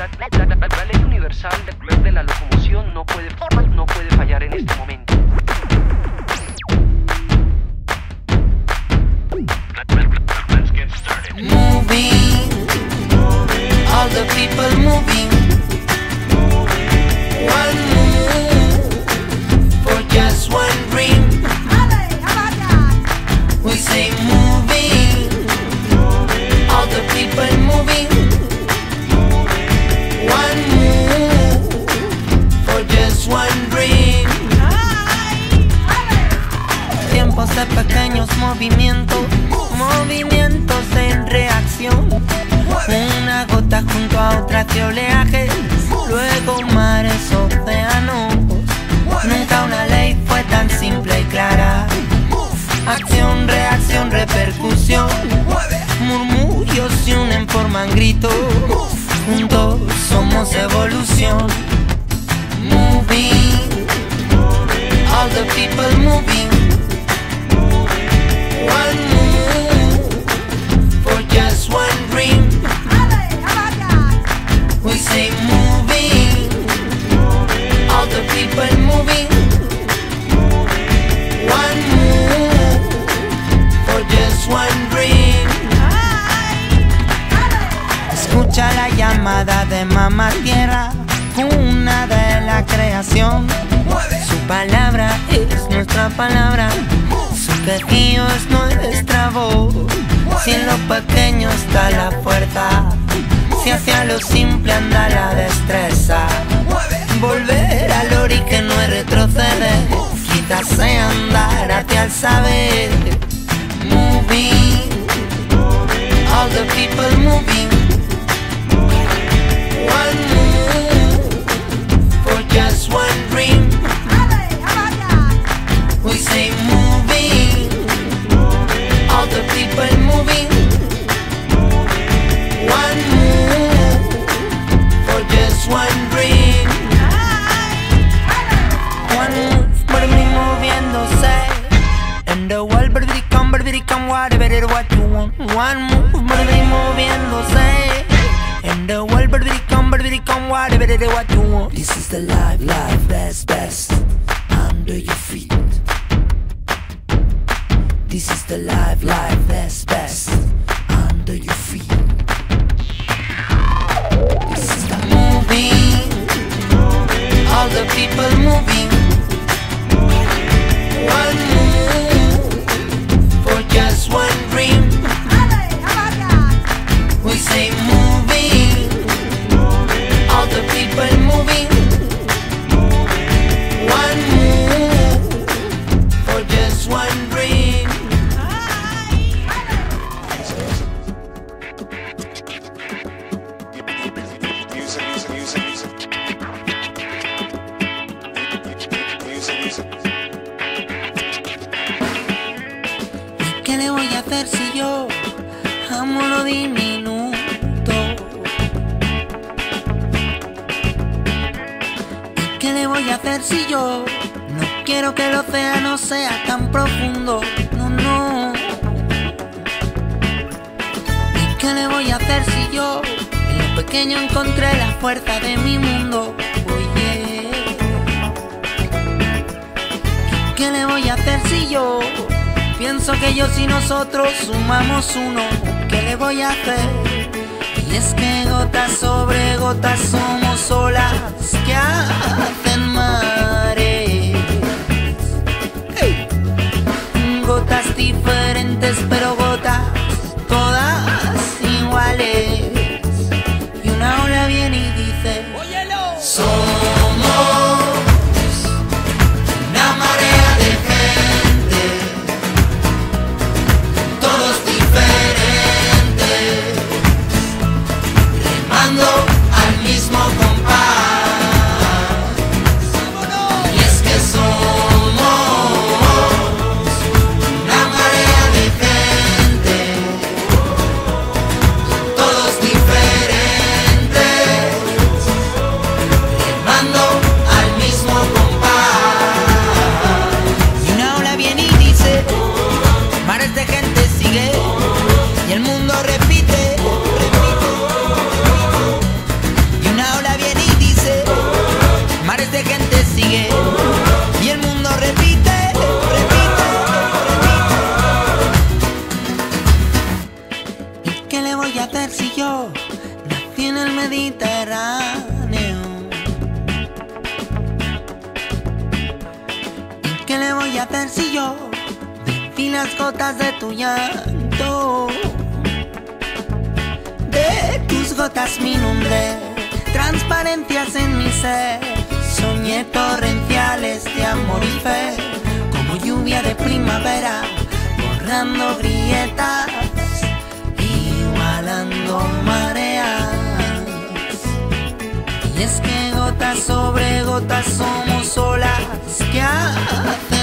La, ley universal de, de la locomoción no puede, no puede fallar en este momento. moving, all the people moving. De pequeños movimientos, movimientos en reacción. Una gota junto a otra que oleajes, luego mares, océanos. Nunca una ley fue tan simple y clara. Acción, reacción, repercusión. Murmullos se unen, forman gritos. Juntos somos evolución. Moving, palabra, su quejío es nuestra voz. Si en lo pequeño está la fuerza, si hacia lo simple anda la destreza. Volver al ori que no es retroceder, quizás andar hacia el saber. Moving, all the people moving. The world, but it come, but it come, whatever it what you want. This is the life, life, best, best. Under your feet. This is the life, life, best, best. Under your feet. This is the moving. All the people moving. Hacer si yo amo lo diminuto? ¿Y qué le voy a hacer si yo no quiero que el océano sea tan profundo? No, no. ¿Y qué le voy a hacer si yo en lo pequeño encontré la fuerza de mi mundo? Oye. ¿Qué le voy a hacer si yo pienso que yo y nosotros sumamos uno? ¿Qué le voy a hacer? Y es que gotas sobre gotas somos olas que hacen mares. A yo vi las gotas de tu llanto? De tus gotas mi nombre, transparencias en mi ser. Soñé torrenciales de amor y fe, como lluvia de primavera, borrando grietas, igualando mareas. Y es que gotas sobre gotas somos olas que hacen